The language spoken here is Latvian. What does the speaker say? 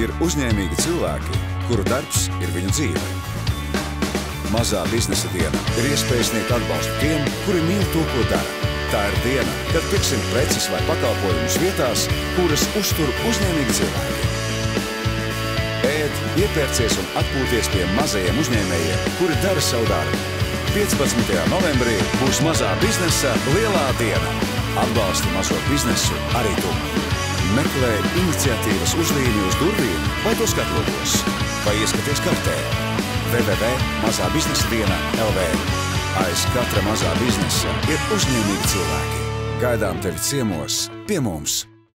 ir uzņēmīgi cilvēki, kuru darbs ir viņu dzīve. Mazā biznesa diena ir iespēja sniegt atbalstu tiem, kuri mīl to, ko dara. Tā ir diena, kad pirksim preces vai pakalpojumus vietās, kuras uztur uzņēmīgi cilvēki. Ēd, iepērcies un atpūties pie mazajiem uzņēmējiem, kuri dara savu darbu. 15. novembrī būs mazā biznesa lielā diena. Atbalsti mazo biznesu arī tu. Meklē iniciatīvas uzlīmi uz durvīm vai to skatlogos. Vai ieskaties kartē. www.mazābiznesa diena LV. Aiz katra mazā biznesa ir uzņēmīgi cilvēki. Gaidām tevi ciemos pie mums!